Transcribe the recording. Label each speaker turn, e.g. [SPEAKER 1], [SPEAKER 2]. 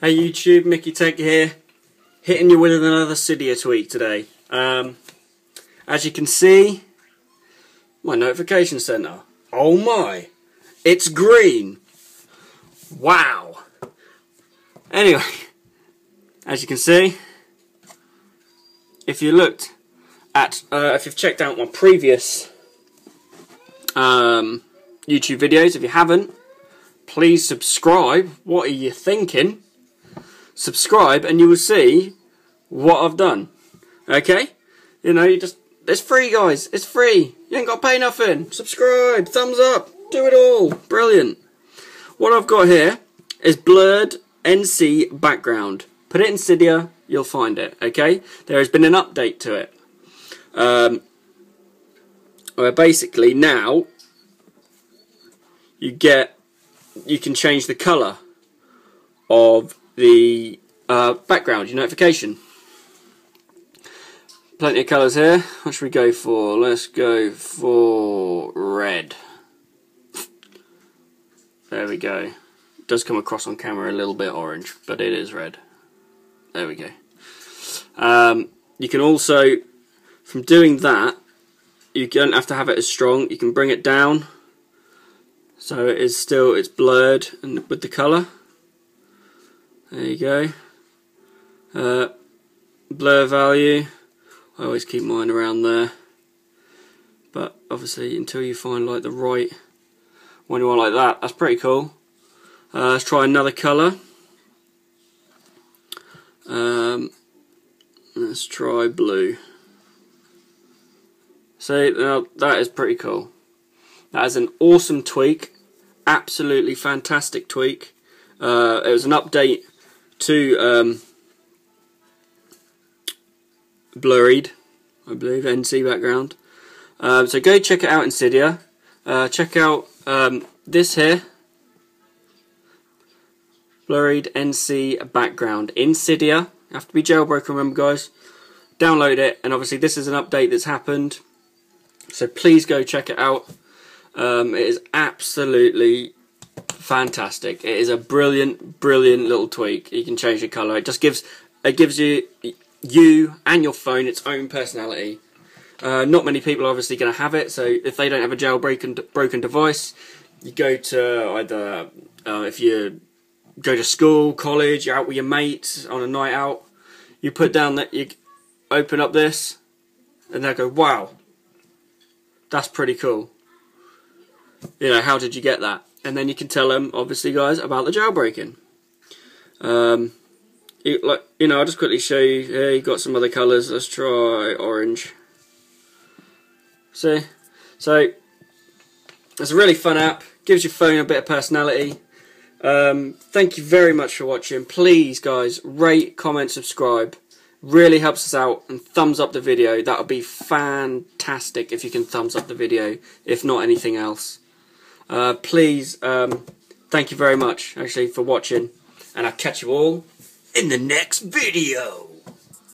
[SPEAKER 1] Hey YouTube, Mickey Tech here, hitting you with another Cydia tweak today. Um, as you can see, my notification center. Oh my, it's green. Wow. Anyway, as you can see, if you looked at, uh, if you've checked out my previous um, YouTube videos, if you haven't, please subscribe. What are you thinking? Subscribe and you will see what I've done. Okay? You know, you just, it's free guys, it's free. You ain't got to pay nothing. Subscribe, thumbs up, do it all. Brilliant. What I've got here is blurred NC background. Put it in Cydia, you'll find it, okay? There has been an update to it. Um, where basically now you get, you can change the colour of the uh, background, your notification. Plenty of colours here. What should we go for? Let's go for red. There we go. It does come across on camera a little bit orange, but it is red. There we go. Um, you can also, from doing that, you don't have to have it as strong. You can bring it down, so it is still it's blurred and with the colour. There you go. Uh, blur value, I always keep mine around there. But obviously until you find like the right one you want like that, that's pretty cool. Uh, let's try another colour. Um, let's try blue. See, now that is pretty cool. That is an awesome tweak. Absolutely fantastic tweak. Uh, it was an update to um, Blurred, I believe, NC background. Um, so go check it out in Cydia. Uh, check out um, this here, Blurred NC background in Cydia. Have to be jailbroken, remember guys. Download it, and obviously this is an update that's happened. So please go check it out. Um, it is absolutely fantastic. It is a brilliant, brilliant little tweak. You can change the colour. It just gives it gives you you and your phone its own personality. Uh, not many people are obviously going to have it, so if they don't have a jailbroken broken device, you go to either uh, if you go to school, college, you're out with your mates on a night out, you put down that you open up this, and they go, "Wow, that's pretty cool." You know, how did you get that? And then you can tell them, obviously, guys, about the jailbreaking. Um, you, like you know, I'll just quickly show you. Here, you got some other colours. Let's try orange. See, so it's a really fun app. Gives your phone a bit of personality. Um, thank you very much for watching. Please, guys, rate, comment, subscribe. Really helps us out and thumbs up the video. That would be fantastic if you can thumbs up the video, if not anything else. Uh, please, um, thank you very much, actually, for watching. And I'll catch you all in the next video.